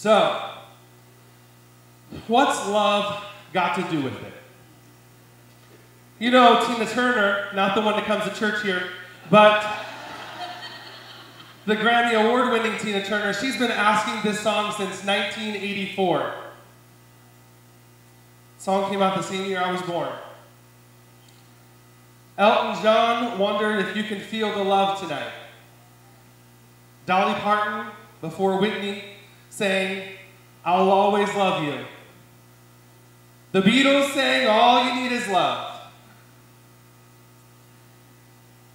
So, what's love got to do with it? You know, Tina Turner, not the one that comes to church here, but the Grammy Award winning Tina Turner, she's been asking this song since 1984. song came out the same year I was born. Elton John wondered if you can feel the love tonight. Dolly Parton, before Whitney, sang, I'll always love you. The Beatles sang, All you need is love.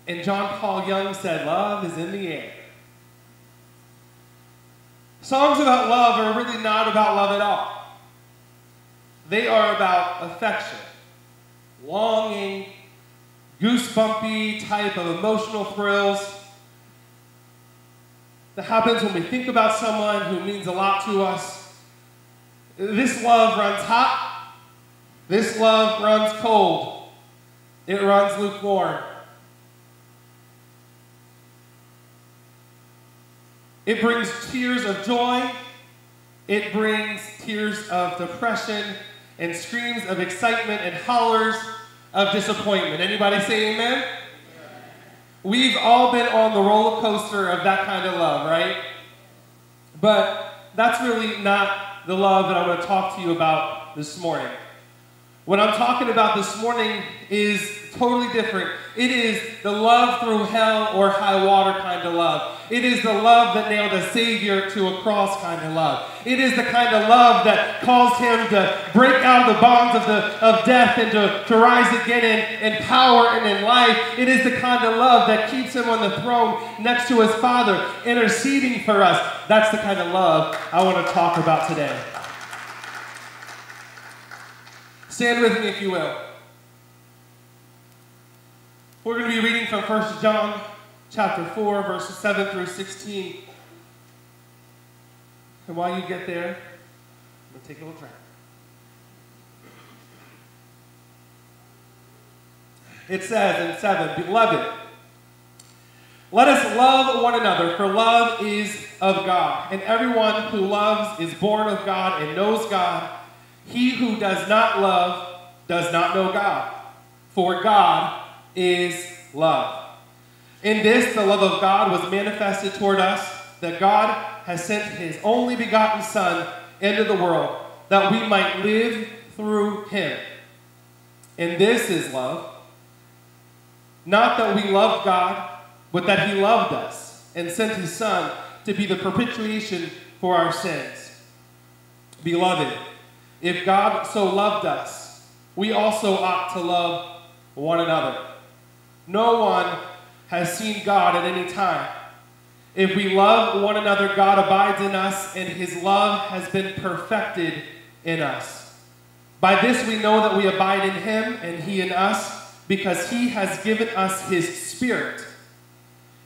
And John Paul Young said, Love is in the air. Songs about love are really not about love at all. They are about affection, longing, goosebumpy type of emotional thrills that happens when we think about someone who means a lot to us. This love runs hot. This love runs cold. It runs lukewarm. It brings tears of joy. It brings tears of depression and screams of excitement and hollers of disappointment. Anybody say amen? We've all been on the roller coaster of that kind of love, right? But that's really not the love that I want to talk to you about this morning. What I'm talking about this morning is totally different. It is the love through hell or high water kind of love. It is the love that nailed a Savior to a cross kind of love. It is the kind of love that caused him to break out of the bonds of, the, of death and to, to rise again in, in power and in life. It is the kind of love that keeps him on the throne next to his Father, interceding for us. That's the kind of love I want to talk about today. Stand with me if you will. We're going to be reading from 1 John chapter 4, verses 7 through 16. And while you get there, I'm going to take a little drink. It says in 7, Beloved, let us love one another, for love is of God. And everyone who loves is born of God and knows God. He who does not love does not know God, for God is love. In this, the love of God was manifested toward us, that God has sent his only begotten Son into the world, that we might live through him. And this is love. Not that we loved God, but that he loved us and sent his Son to be the propitiation for our sins. Beloved, if God so loved us, we also ought to love one another. No one has seen God at any time. If we love one another, God abides in us, and his love has been perfected in us. By this we know that we abide in him, and he in us, because he has given us his Spirit.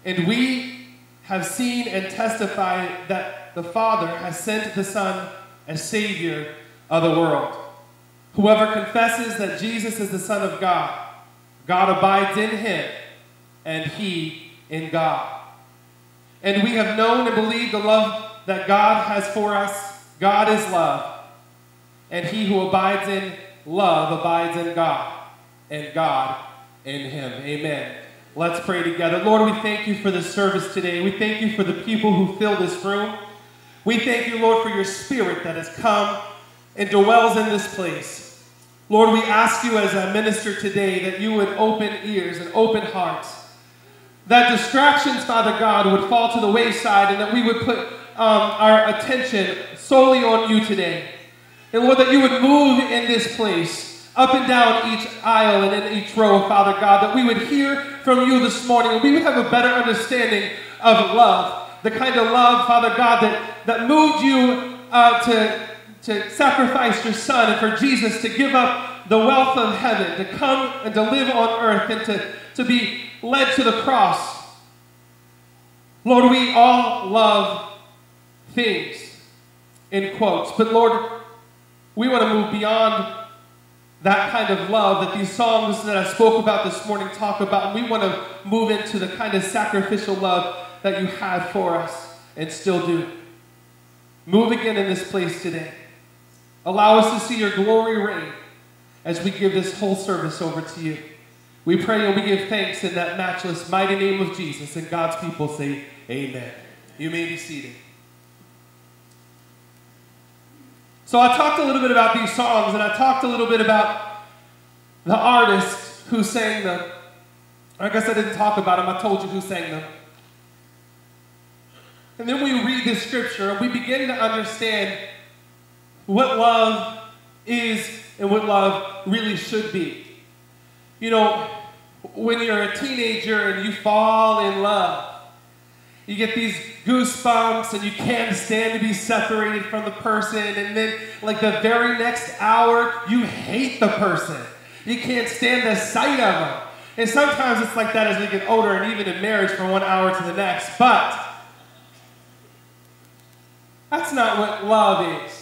And we have seen and testified that the Father has sent the Son as Savior of the world. Whoever confesses that Jesus is the Son of God, God abides in him, and he in God. And we have known and believed the love that God has for us. God is love. And he who abides in love abides in God, and God in him. Amen. Let's pray together. Lord, we thank you for the service today. We thank you for the people who fill this room. We thank you, Lord, for your spirit that has come and dwells in this place. Lord, we ask you as a minister today that you would open ears and open hearts. That distractions, Father God, would fall to the wayside and that we would put um, our attention solely on you today. And Lord, that you would move in this place, up and down each aisle and in each row, Father God, that we would hear from you this morning and we would have a better understanding of love. The kind of love, Father God, that, that moved you uh, to to sacrifice your son and for Jesus to give up the wealth of heaven, to come and to live on earth and to, to be led to the cross. Lord, we all love things, in quotes, but Lord, we want to move beyond that kind of love that these songs that I spoke about this morning talk about. We want to move into the kind of sacrificial love that you had for us and still do. Move again in this place today. Allow us to see your glory reign as we give this whole service over to you. We pray and we give thanks in that matchless, mighty name of Jesus. And God's people say, Amen. You may be seated. So I talked a little bit about these songs, and I talked a little bit about the artist who sang them. I guess I didn't talk about them, I told you who sang them. And then we read this scripture and we begin to understand what love is and what love really should be. You know, when you're a teenager and you fall in love, you get these goosebumps and you can't stand to be separated from the person. And then, like the very next hour, you hate the person. You can't stand the sight of them. And sometimes it's like that as we get older and even in marriage from one hour to the next. But that's not what love is.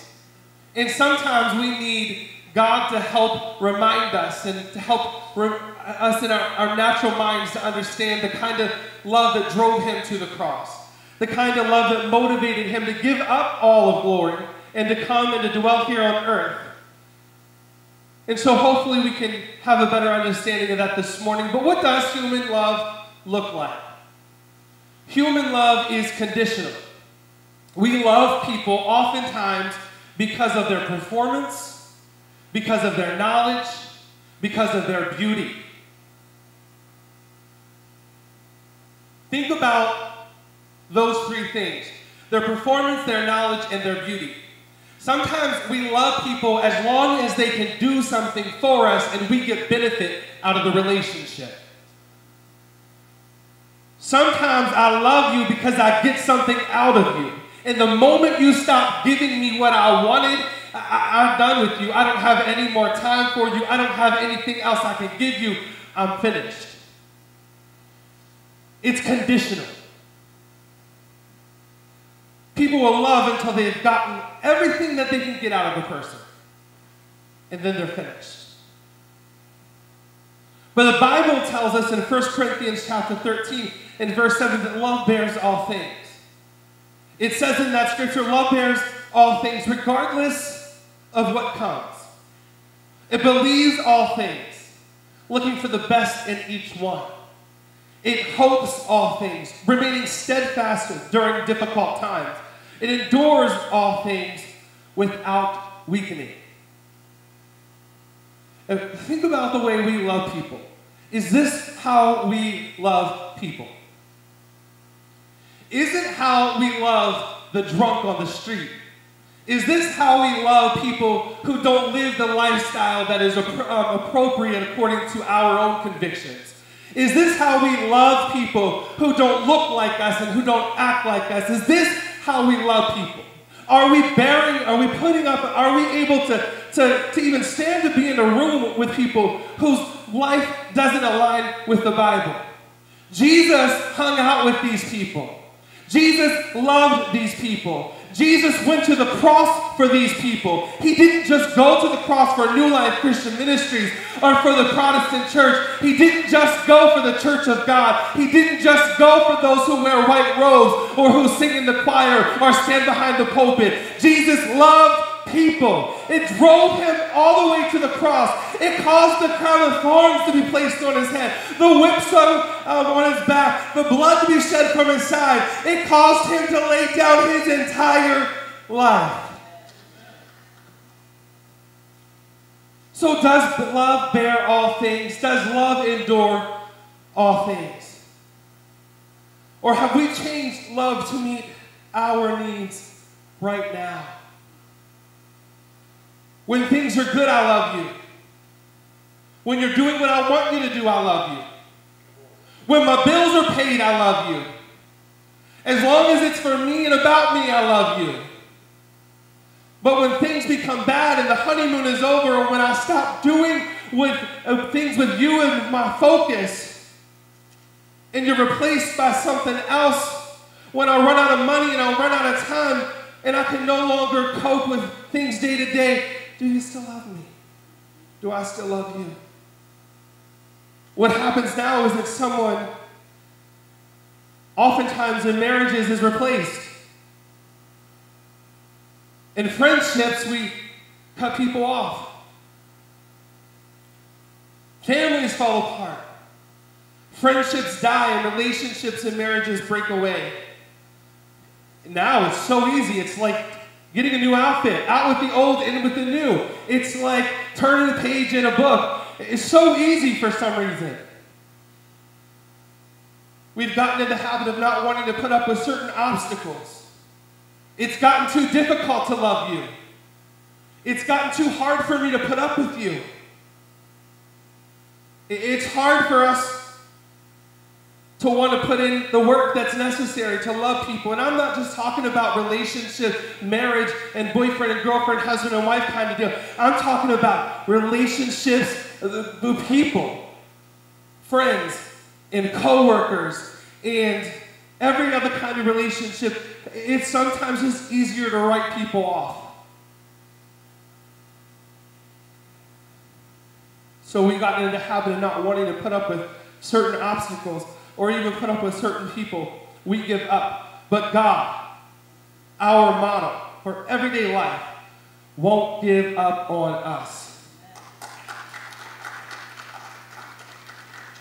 And sometimes we need God to help remind us and to help us in our, our natural minds to understand the kind of love that drove him to the cross, the kind of love that motivated him to give up all of glory and to come and to dwell here on earth. And so hopefully we can have a better understanding of that this morning. But what does human love look like? Human love is conditional. We love people oftentimes because of their performance, because of their knowledge, because of their beauty. Think about those three things their performance, their knowledge, and their beauty. Sometimes we love people as long as they can do something for us and we get benefit out of the relationship. Sometimes I love you because I get something out of you. And the moment you stop giving me what I wanted, I, am done with you. I don't have any more time for you. I don't have anything else I can give you. I'm finished. It's conditional. People will love until they've gotten everything that they can get out of the person. And then they're finished. But the Bible tells us in 1 Corinthians chapter 13 and verse 7 that love bears all things. It says in that scripture, love bears all things, regardless of what comes. It believes all things, looking for the best in each one. It hopes all things, remaining steadfast during difficult times. It endures all things without weakening. And think about the way we love people. Is this how we love people? Isn't how we love the drunk on the street? Is this how we love people who don't live the lifestyle that is um, appropriate according to our own convictions? Is this how we love people who don't look like us and who don't act like us? Is this how we love people? Are we bearing, are we putting up, are we able to, to, to even stand to be in a room with people whose life doesn't align with the Bible? Jesus hung out with these people. Jesus loved these people. Jesus went to the cross for these people. He didn't just go to the cross for New Life Christian Ministries or for the Protestant church. He didn't just go for the church of God. He didn't just go for those who wear white robes or who sing in the choir or stand behind the pulpit. Jesus loved people. It drove him all the way to the cross. It caused the crown of thorns to be placed on his head, the whips on, um, on his back, the blood to be shed from his side. It caused him to lay down his entire life. So, does love bear all things? Does love endure all things? Or have we changed love to meet our needs right now? When things are good, I love you. When you're doing what I want you to do, I love you. When my bills are paid, I love you. As long as it's for me and about me, I love you. But when things become bad and the honeymoon is over, or when I stop doing with, uh, things with you and my focus, and you're replaced by something else, when I run out of money and I run out of time, and I can no longer cope with things day to day, do you still love me? Do I still love you? What happens now is that someone, oftentimes in marriages, is replaced. In friendships, we cut people off. Families fall apart. Friendships die and relationships and marriages break away. Now it's so easy. It's like getting a new outfit, out with the old, in with the new. It's like turning the page in a book. It's so easy for some reason. We've gotten in the habit of not wanting to put up with certain obstacles. It's gotten too difficult to love you. It's gotten too hard for me to put up with you. It's hard for us to want to put in the work that's necessary to love people. And I'm not just talking about relationship, marriage, and boyfriend and girlfriend, husband and wife kind of deal. I'm talking about relationships with people, friends, and coworkers, and every other kind of relationship. It's sometimes just easier to write people off. So we got into the habit of not wanting to put up with certain obstacles or even put up with certain people. We give up. But God, our model for everyday life, won't give up on us.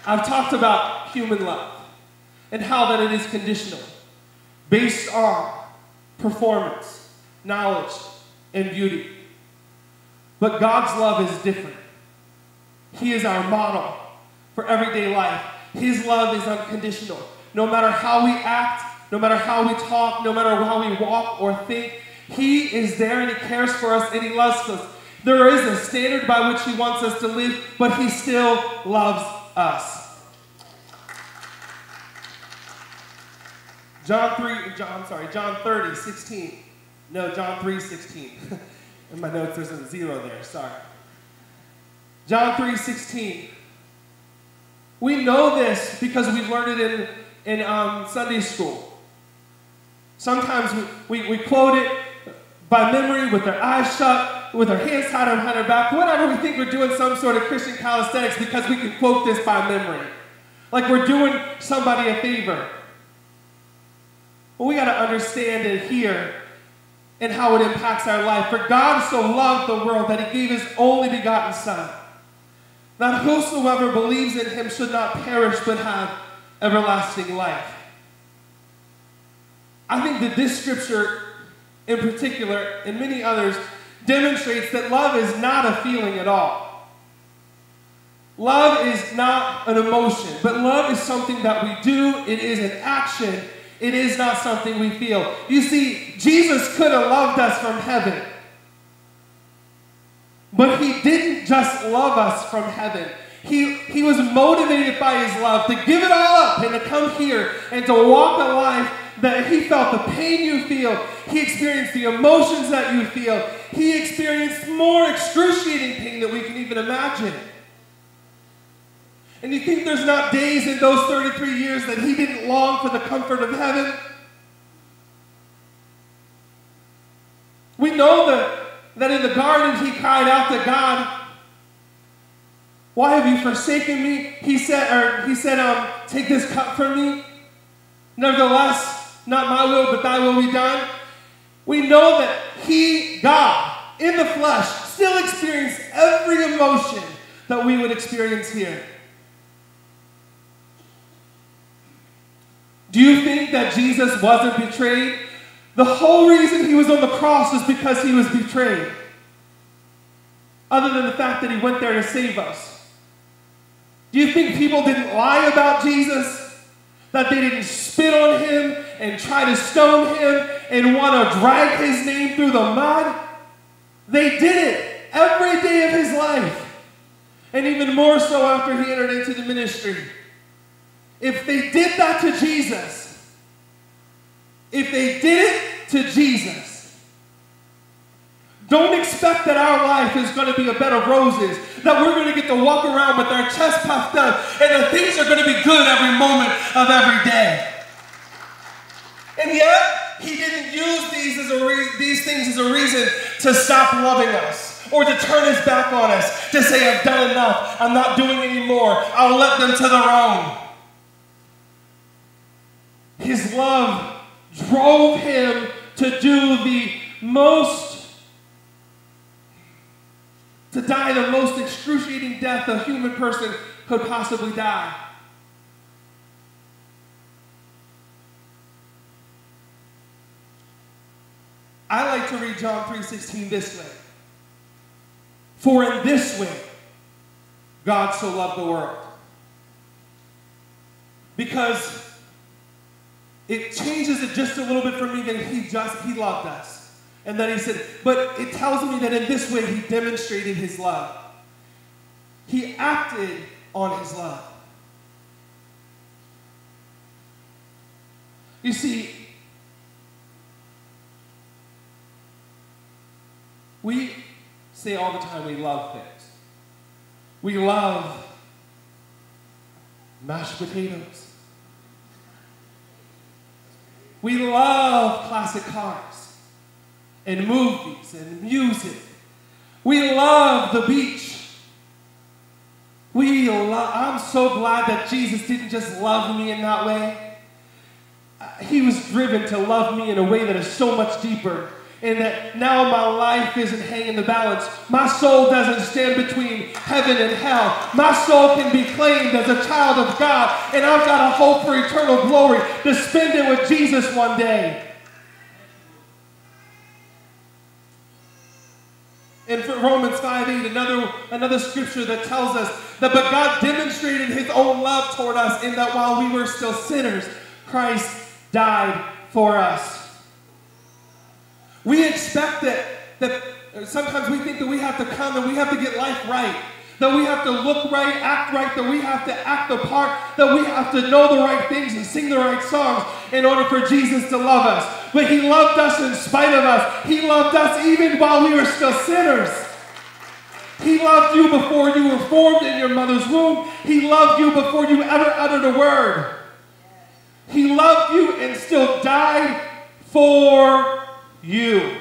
I've talked about human love and how that it is conditional, based on performance, knowledge, and beauty. But God's love is different. He is our model for everyday life. His love is unconditional. No matter how we act, no matter how we talk, no matter how we walk or think, He is there and He cares for us and He loves us. There is a standard by which He wants us to live, but He still loves us. John 3, John, sorry, John 30, 16. No, John 3, 16. In my notes, there's a zero there, sorry. John 3.16. We know this because we've learned it in, in um, Sunday school. Sometimes we, we, we quote it by memory with our eyes shut, with our hands tied behind our back, whatever we think we're doing some sort of Christian calisthenics because we can quote this by memory. Like we're doing somebody a favor. But we got to understand it here and how it impacts our life. For God so loved the world that he gave his only begotten Son that whosoever believes in him should not perish but have everlasting life. I think that this scripture in particular, and many others, demonstrates that love is not a feeling at all. Love is not an emotion, but love is something that we do, it is an action, it is not something we feel. You see, Jesus could have loved us from heaven. But he didn't just love us from heaven. He, he was motivated by his love to give it all up and to come here and to walk a life that he felt the pain you feel. He experienced the emotions that you feel. He experienced more excruciating pain than we can even imagine. And you think there's not days in those 33 years that he didn't long for the comfort of heaven? We know that that in the garden he cried out to God, Why have you forsaken me? He said, or he said, um, take this cup from me. Nevertheless, not my will, but thy will be done. We know that he, God, in the flesh, still experienced every emotion that we would experience here. Do you think that Jesus wasn't betrayed? The whole reason he was on the cross is because he was betrayed. Other than the fact that he went there to save us. Do you think people didn't lie about Jesus? That they didn't spit on him and try to stone him and want to drag his name through the mud? They did it every day of his life. And even more so after he entered into the ministry. If they did that to Jesus, if they did it to Jesus, don't expect that our life is going to be a bed of roses, that we're going to get to walk around with our chest puffed up, and that things are going to be good every moment of every day. And yet, he didn't use these, as a these things as a reason to stop loving us or to turn his back on us, to say, I've done enough, I'm not doing anymore, I'll let them to their own. His love drove him to do the most to die the most excruciating death a human person could possibly die. I like to read John 3:16 this way. For in this way God so loved the world. Because it changes it just a little bit for me that he just he loved us. And then he said, but it tells me that in this way he demonstrated his love. He acted on his love. You see, we say all the time we love things. We love mashed potatoes. We love classic cars and movies and music. We love the beach. We love, I'm so glad that Jesus didn't just love me in that way. Uh, he was driven to love me in a way that is so much deeper and that now my life isn't hanging the balance. My soul doesn't stand between heaven and hell. My soul can be claimed as a child of God, and I've got a hope for eternal glory to spend it with Jesus one day. In Romans 5 8, another, another scripture that tells us that but God demonstrated his own love toward us in that while we were still sinners, Christ died for us. We expect that, that uh, sometimes we think that we have to come and we have to get life right. That we have to look right, act right, that we have to act the part, that we have to know the right things and sing the right songs in order for Jesus to love us. But He loved us in spite of us. He loved us even while we were still sinners. He loved you before you were formed in your mother's womb. He loved you before you ever uttered a word. He loved you and still died for you.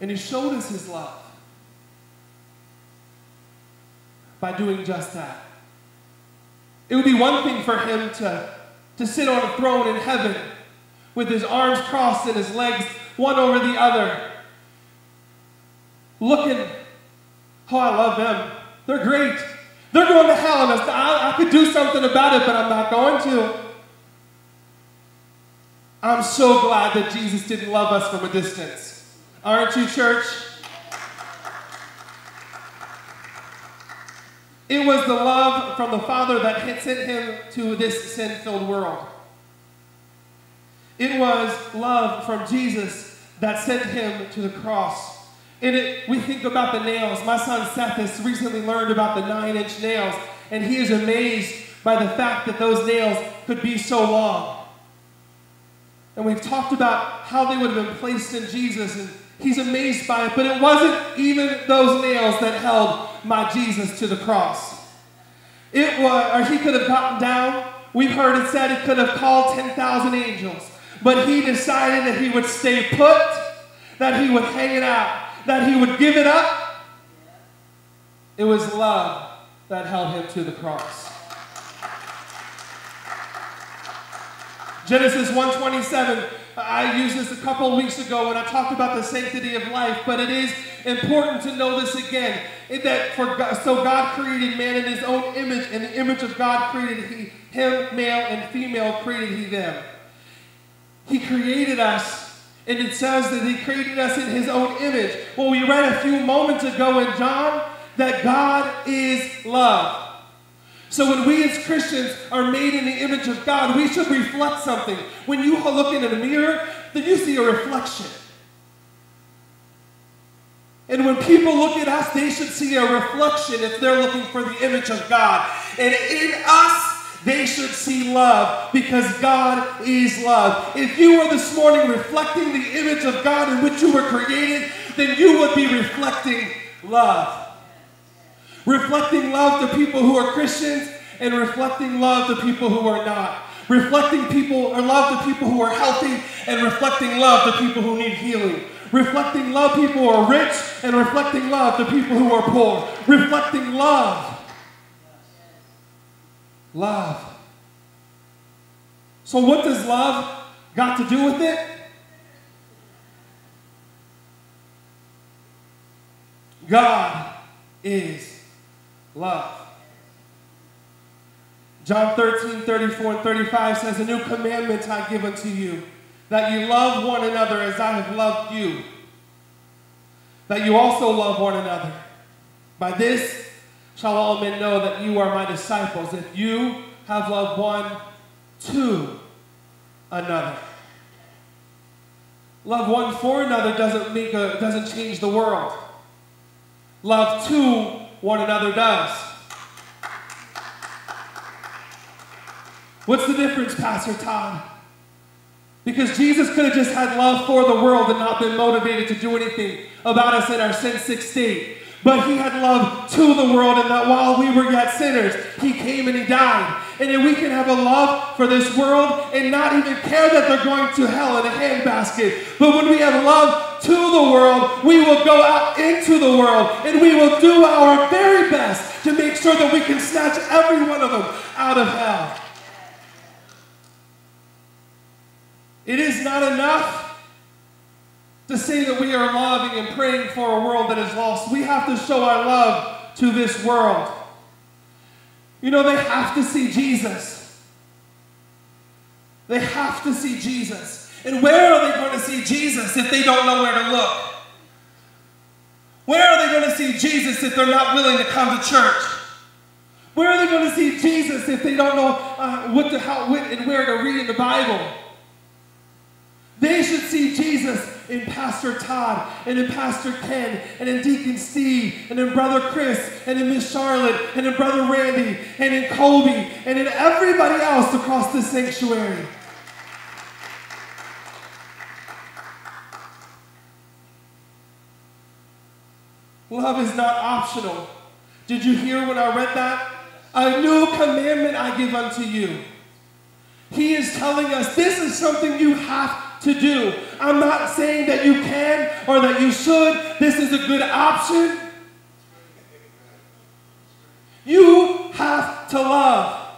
And he showed us his love by doing just that. It would be one thing for him to, to sit on a throne in heaven with his arms crossed and his legs one over the other, looking, oh, I love them. They're great. They're going to hell, and I, I could do something about it, but I'm not going to. I'm so glad that Jesus didn't love us from a distance. Aren't you, church? It was the love from the Father that had sent him to this sin filled world. It was love from Jesus that sent him to the cross. And it, we think about the nails. My son Seth has recently learned about the nine inch nails, and he is amazed by the fact that those nails could be so long. And we've talked about how they would have been placed in Jesus, and he's amazed by it. But it wasn't even those nails that held my Jesus to the cross. It was, or he could have gotten down. We've heard it said he could have called 10,000 angels. But he decided that he would stay put, that he would hang it out that he would give it up. It was love that held him to the cross. Genesis 1:27. I used this a couple weeks ago when I talked about the sanctity of life, but it is important to know this again. That for God, so God created man in his own image, and the image of God created he, him, male and female created he them. He created us and it says that he created us in his own image. Well, we read a few moments ago in John that God is love. So when we as Christians are made in the image of God, we should reflect something. When you look in a mirror, then you see a reflection. And when people look at us, they should see a reflection if they're looking for the image of God. And in us, they should see love because God is love. If you were this morning reflecting the image of God in which you were created, then you would be reflecting love. Reflecting love to people who are Christians and reflecting love to people who are not. Reflecting people or love to people who are healthy and reflecting love to people who need healing. Reflecting love people who are rich and reflecting love to people who are poor. Reflecting love love. So what does love got to do with it? God is love. John 13, 34, and 35 says, A new commandment I give unto you, that you love one another as I have loved you, that you also love one another. By this shall all men know that you are my disciples, if you have loved one to another. Love one for another doesn't make a, doesn't change the world. Love to one another does. What's the difference, Pastor Todd? Because Jesus could have just had love for the world and not been motivated to do anything about us in our sin sick state. But he had love to the world, and that while we were yet sinners, he came and he died. And then we can have a love for this world and not even care that they're going to hell in a handbasket. But when we have love to the world, we will go out into the world and we will do our very best to make sure that we can snatch every one of them out of hell. It is not enough to say that we are loving and praying for a world that is lost. We have to show our love to this world. You know, they have to see Jesus. They have to see Jesus. And where are they going to see Jesus if they don't know where to look? Where are they going to see Jesus if they're not willing to come to church? Where are they going to see Jesus if they don't know uh, what to, how, what, and where to read in the Bible? They should see Jesus in Pastor Todd and in Pastor Ken and in Deacon Steve and in Brother Chris and in Miss Charlotte and in Brother Randy and in Colby and in everybody else across the sanctuary. Love is not optional. Did you hear when I read that? A new commandment I give unto you. He is telling us this is something you have to do. I'm not saying that you can or that you should. This is a good option. You have to love.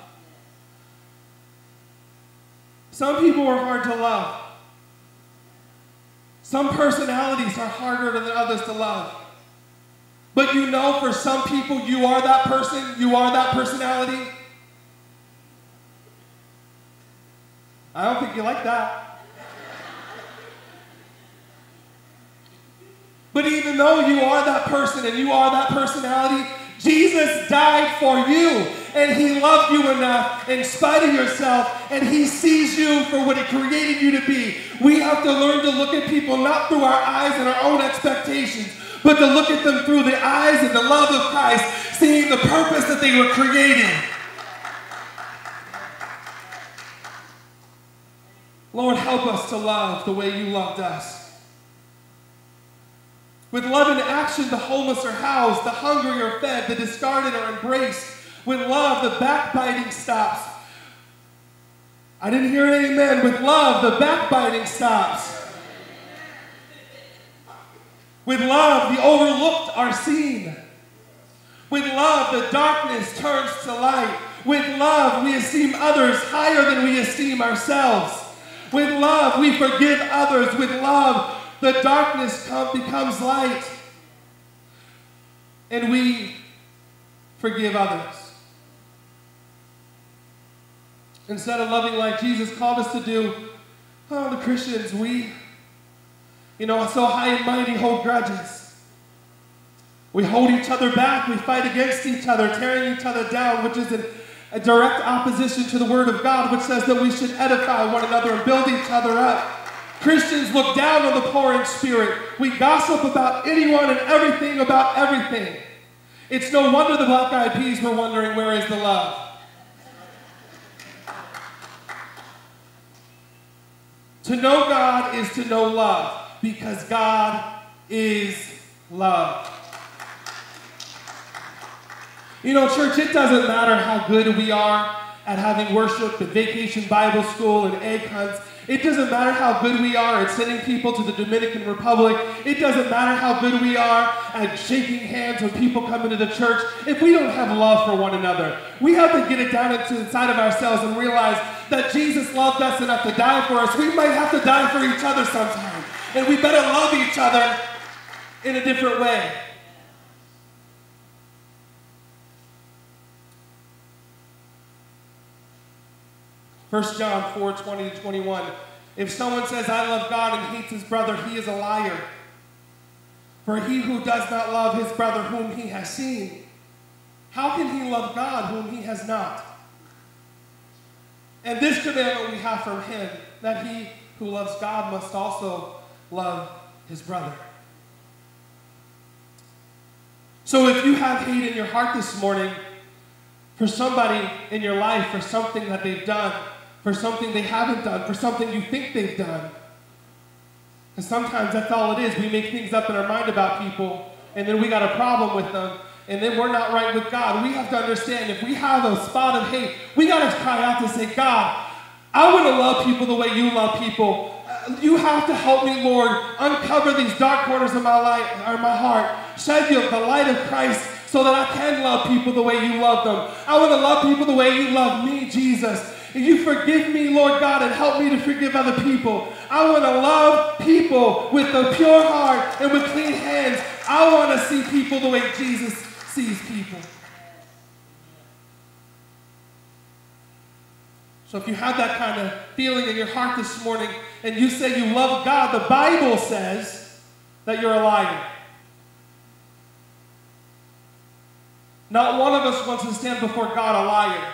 Some people are hard to love. Some personalities are harder than others to love. But you know, for some people, you are that person, you are that personality. I don't think you like that. But even though you are that person and you are that personality, Jesus died for you. And he loved you enough in spite of yourself. And he sees you for what he created you to be. We have to learn to look at people not through our eyes and our own expectations, but to look at them through the eyes and the love of Christ, seeing the purpose that they were created. Lord, help us to love the way you loved us. With love in action, the homeless are housed, the hungry are fed, the discarded are embraced. With love, the backbiting stops. I didn't hear an amen. With love, the backbiting stops. With love, the overlooked are seen. With love, the darkness turns to light. With love, we esteem others higher than we esteem ourselves. With love, we forgive others. With love, the darkness come, becomes light. And we forgive others. Instead of loving like Jesus called us to do, oh, the Christians, we, you know, so high and mighty hold grudges. We hold each other back. We fight against each other, tearing each other down, which is a direct opposition to the Word of God, which says that we should edify one another and build each other up. Christians look down on the poor in spirit. We gossip about anyone and everything about everything. It's no wonder the black eyed peas were wondering where is the love. To know God is to know love because God is love. You know, church, it doesn't matter how good we are at having worship and vacation Bible school and egg hunts. It doesn't matter how good we are at sending people to the Dominican Republic. It doesn't matter how good we are at shaking hands when people come into the church. If we don't have love for one another, we have to get it down into inside of ourselves and realize that Jesus loved us enough to die for us. We might have to die for each other sometime. And we better love each other in a different way. 1 John 4 20 to 21. If someone says, I love God and hates his brother, he is a liar. For he who does not love his brother whom he has seen, how can he love God whom he has not? And this commandment we have from him, that he who loves God must also love his brother. So if you have hate in your heart this morning for somebody in your life, for something that they've done, for something they haven't done, for something you think they've done, and sometimes that's all it is. We make things up in our mind about people, and then we got a problem with them, and then we're not right with God. We have to understand if we have a spot of hate, we got to cry out to say, God, I want to love people the way you love people. You have to help me, Lord, uncover these dark corners of my life or my heart. Shed you the light of Christ so that I can love people the way you love them. I want to love people the way you love me, Jesus. And you forgive me, Lord God, and help me to forgive other people. I want to love people with a pure heart and with clean hands. I want to see people the way Jesus sees people. So if you have that kind of feeling in your heart this morning and you say you love God, the Bible says that you're a liar. Not one of us wants to stand before God a liar.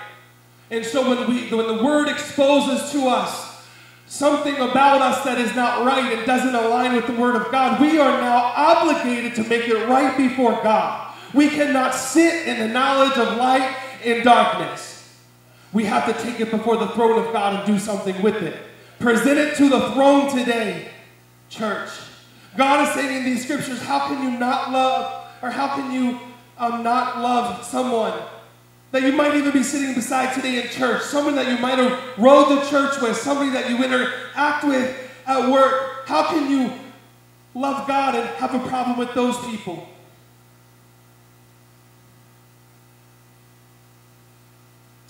And so when, we, when the word exposes to us something about us that is not right and doesn't align with the word of God, we are now obligated to make it right before God. We cannot sit in the knowledge of light and darkness. We have to take it before the throne of God and do something with it. Present it to the throne today, church. God is saying in these scriptures, how can you not love, or how can you um, not love someone that you might even be sitting beside today in church, someone that you might have rode to church with, somebody that you interact with at work. How can you love God and have a problem with those people?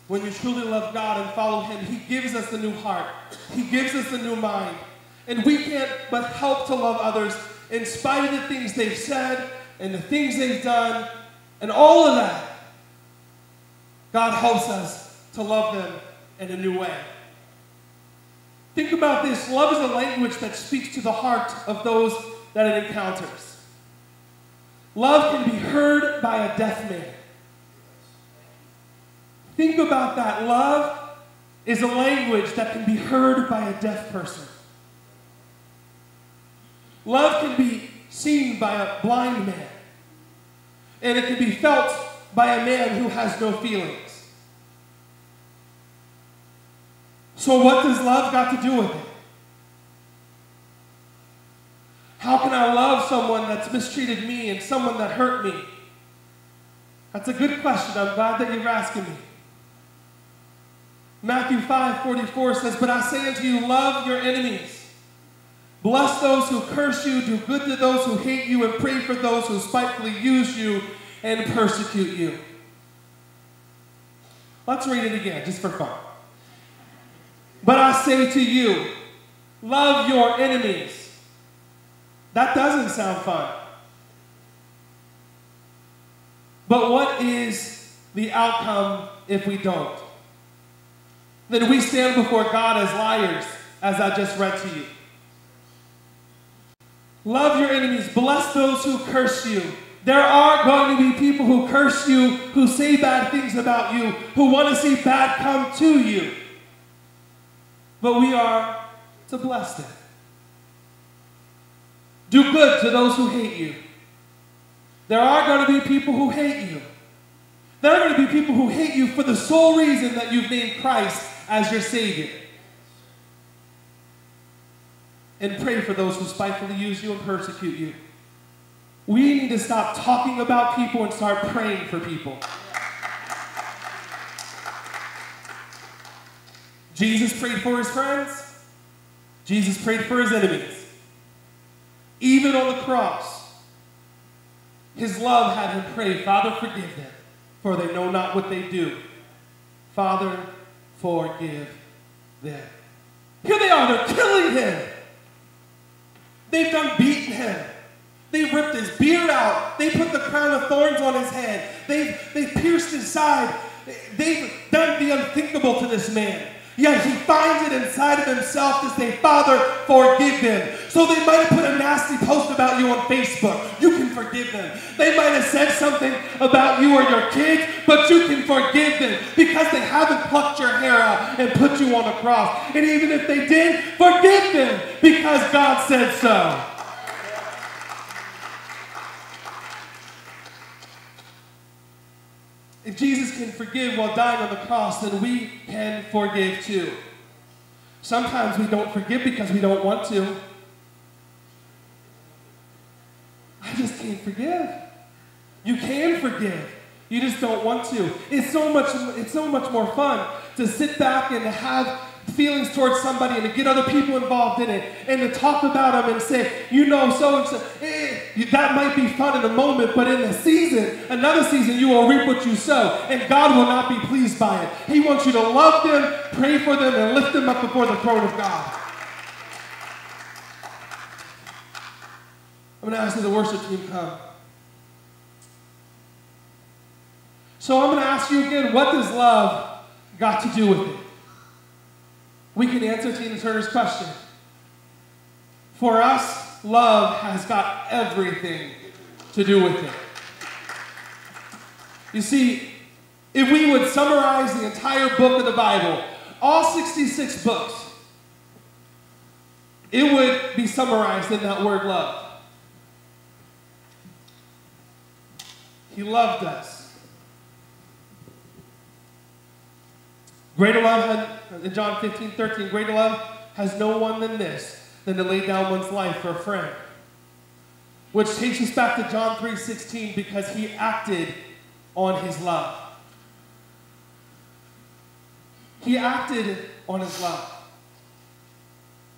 When you truly love God and follow Him, He gives us a new heart. He gives us a new mind. And we can't but help to love others in spite of the things they've said and the things they've done and all of that. God helps us to love them in a new way. Think about this love is a language that speaks to the heart of those that it encounters. Love can be heard by a deaf man. Think about that. Love is a language that can be heard by a deaf person. Love can be seen by a blind man. And it can be felt by a man who has no feelings. So, what does love got to do with it? How can I love someone that's mistreated me and someone that hurt me? That's a good question. I'm glad that you're asking me. Matthew 5 44 says, But I say unto you, love your enemies. Bless those who curse you, do good to those who hate you, and pray for those who spitefully use you and persecute you. Let's read it again, just for fun. But I say to you, love your enemies. That doesn't sound fun. But what is the outcome if we don't? then we stand before God as liars, as I just read to you. Love your enemies, bless those who curse you. There are going to be people who curse you, who say bad things about you, who want to see bad come to you. But we are to bless them. Do good to those who hate you. There are going to be people who hate you. There are going to be people who hate you for the sole reason that you've named Christ as your Savior. And pray for those who spitefully use you and persecute you. We need to stop talking about people and start praying for people. Jesus prayed for his friends. Jesus prayed for his enemies. Even on the cross, his love had him pray, Father, forgive them, for they know not what they do. Father, forgive them. Here they are, they're killing him. They've done beaten him. They ripped his beard out. They put the crown of thorns on his head. They've, they've pierced his side. They've done the unthinkable to this man. Yet he finds it inside of himself to say, Father, forgive them. So they might have put a nasty post about you on Facebook. You can forgive them. They might have said something about you or your kids, but you can forgive them because they haven't plucked your hair out and put you on a cross. And even if they did, forgive them because God said so. If Jesus can forgive while dying on the cross, then we can forgive too. Sometimes we don't forgive because we don't want to. I just can't forgive. You can forgive. You just don't want to. It's so much it's so much more fun to sit back and have feelings towards somebody and to get other people involved in it and to talk about them and say, you know, so and so, eh, that might be fun in a moment, but in a season, another season, you will reap what you sow, and God will not be pleased by it. He wants you to love them, pray for them, and lift them up before the throne of God. I'm going to ask the worship team come. So I'm going to ask you again, what does love got to do with it? we can answer Tina Turner's question. For us, love has got everything to do with it. You see, if we would summarize the entire book of the Bible, all 66 books, it would be summarized in that word love. He loved us. Greater love in John 15, 13, greater love has no one than this, than to lay down one's life for a friend. Which takes us back to John 3, 16, because he acted on his love. He acted on his love.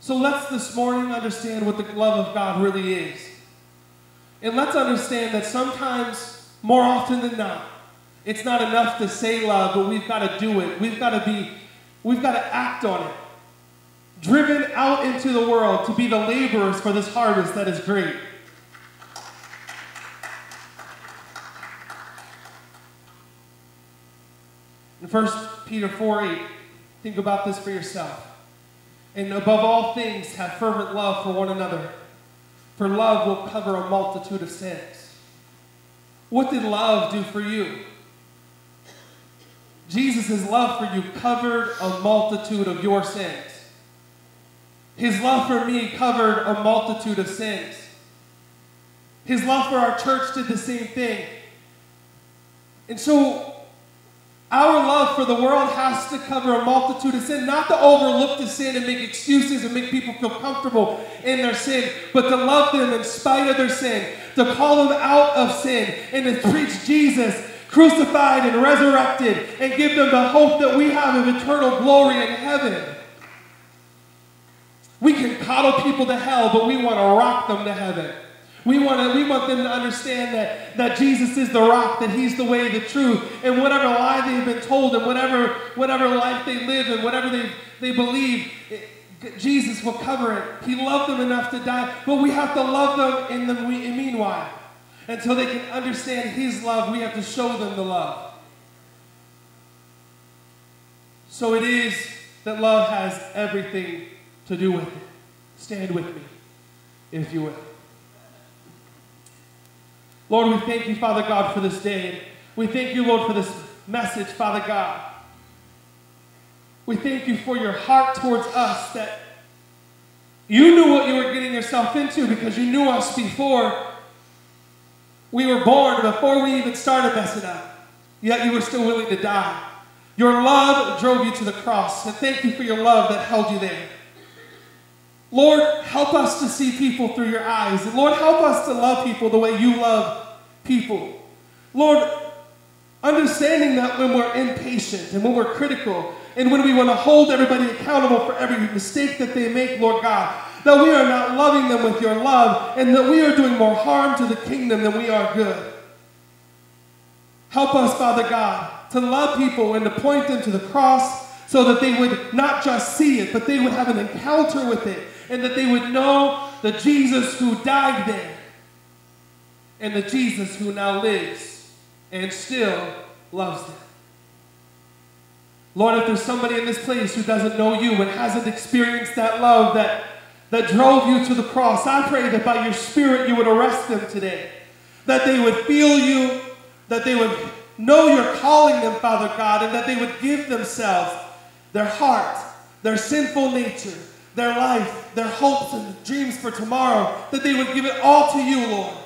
So let's this morning understand what the love of God really is. And let's understand that sometimes, more often than not, it's not enough to say love, but we've got to do it. We've got to be, we've got to act on it. Driven out into the world to be the laborers for this harvest that is great. In 1 Peter 4 8, think about this for yourself. And above all things, have fervent love for one another, for love will cover a multitude of sins. What did love do for you? Jesus' love for you covered a multitude of your sins. His love for me covered a multitude of sins. His love for our church did the same thing. And so, our love for the world has to cover a multitude of sin, not to overlook the sin and make excuses and make people feel comfortable in their sin, but to love them in spite of their sin, to call them out of sin, and to preach Jesus crucified and resurrected, and give them the hope that we have of eternal glory in heaven. We can coddle people to hell, but we want to rock them to heaven. We want, to, we want them to understand that, that Jesus is the rock, that He's the way, the truth, and whatever lie they've been told, and whatever, whatever life they live, and whatever they, they believe, Jesus will cover it. He loved them enough to die, but we have to love them in the meanwhile. Until they can understand His love, we have to show them the love. So it is that love has everything to do with it. Stand with me, if you will. Lord, we thank you, Father God, for this day. We thank you, Lord, for this message, Father God. We thank you for your heart towards us that you knew what you were getting yourself into because you knew us before we were born before we even started messing up, yet you were still willing to die. Your love drove you to the cross, and thank you for your love that held you there. Lord, help us to see people through your eyes. Lord, help us to love people the way you love people. Lord, understanding that when we're impatient and when we're critical and when we want to hold everybody accountable for every mistake that they make, Lord God, that we are not loving them with your love, and that we are doing more harm to the kingdom than we are good. Help us, Father God, to love people and to point them to the cross so that they would not just see it, but they would have an encounter with it, and that they would know the Jesus who died there, and the Jesus who now lives and still loves them. Lord, if there's somebody in this place who doesn't know you and hasn't experienced that love that, that drove you to the cross, I pray that by your Spirit you would arrest them today. That they would feel you, that they would know you're calling them, Father God, and that they would give themselves, their heart, their sinful nature, their life, their hopes and dreams for tomorrow, that they would give it all to you, Lord.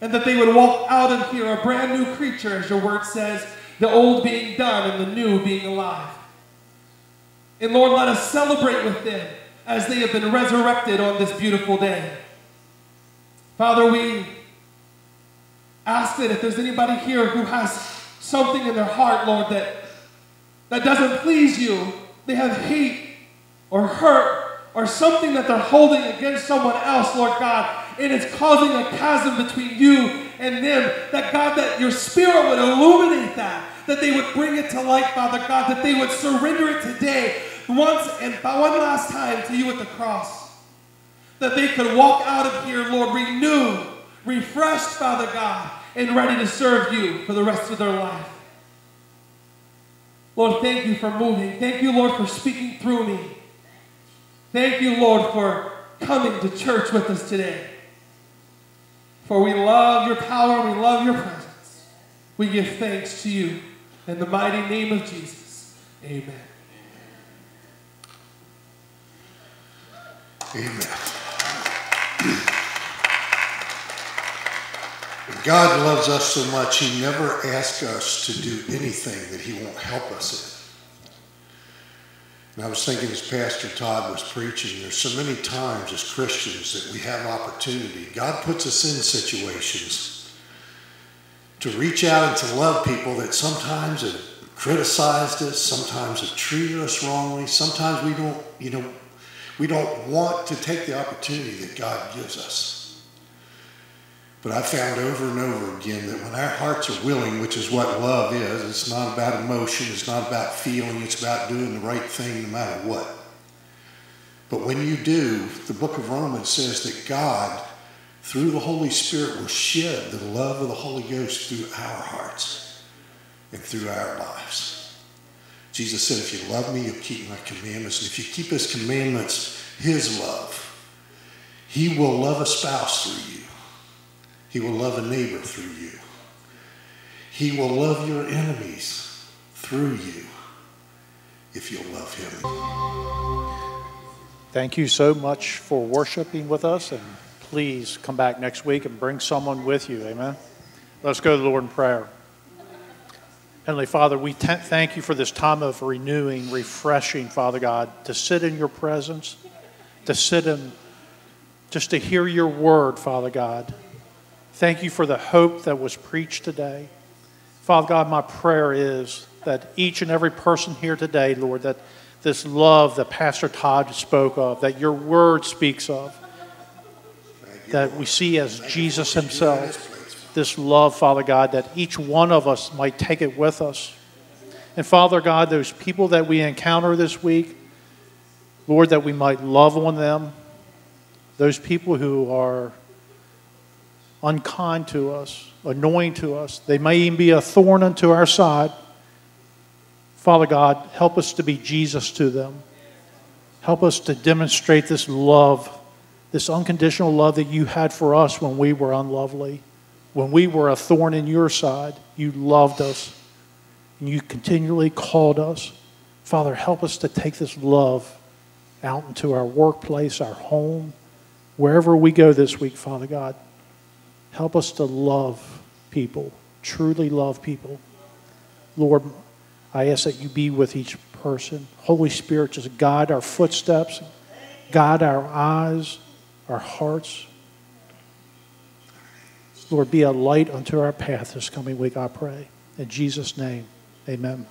And that they would walk out of here a brand new creature, as your word says, the old being done and the new being alive. And Lord, let us celebrate with them as they have been resurrected on this beautiful day. Father, we ask that if there's anybody here who has something in their heart, Lord, that, that doesn't please you, they have hate or hurt or something that they're holding against someone else, Lord God, and it's causing a chasm between you and them, that God, that your spirit would illuminate that, that they would bring it to light, Father God, that they would surrender it today, once and one last time to you at the cross. That they could walk out of here, Lord, renewed, refreshed, Father God, and ready to serve you for the rest of their life. Lord, thank you for moving. Thank you, Lord, for speaking through me. Thank you, Lord, for coming to church with us today. For we love your power, we love your presence. We give thanks to you. In the mighty name of Jesus, amen. Amen. God loves us so much, He never asks us to do anything that He won't help us in. And I was thinking as Pastor Todd was preaching, there's so many times as Christians that we have opportunity. God puts us in situations to reach out and to love people that sometimes have criticized us, sometimes have treated us wrongly, sometimes we don't, you know, we don't want to take the opportunity that God gives us. But I found over and over again that when our hearts are willing, which is what love is, it's not about emotion, it's not about feeling, it's about doing the right thing no matter what. But when you do, the book of Romans says that God, through the Holy Spirit, will shed the love of the Holy Ghost through our hearts and through our lives. Jesus said, If you love me, you'll keep my commandments. And if you keep his commandments, his love, he will love a spouse through you. He will love a neighbor through you. He will love your enemies through you if you'll love him. Thank you so much for worshiping with us, and please come back next week and bring someone with you. Amen. Let's go to the Lord in prayer. Heavenly Father, we t- thank you for this time of renewing, refreshing, Father God, to sit in your presence, to sit in, just to hear your word, Father God. Thank you for the hope that was preached today. Father God, my prayer is that each and every person here today, Lord, that this love that Pastor Todd spoke of, that your word speaks of, that we see as Jesus himself, this love, Father God, that each one of us might take it with us. And Father God, those people that we encounter this week, Lord, that we might love on them, those people who are unkind to us, annoying to us. They may even be a thorn unto our side. Father God, help us to be Jesus to them. Help us to demonstrate this love, this unconditional love that you had for us when we were unlovely. When we were a thorn in your side, you loved us and you continually called us. Father, help us to take this love out into our workplace, our home, wherever we go this week, Father God. Help us to love people, truly love people. Lord, I ask that you be with each person. Holy Spirit, just guide our footsteps, guide our eyes, our hearts. Lord, be a light unto our path this coming week, I pray. In Jesus' name, amen.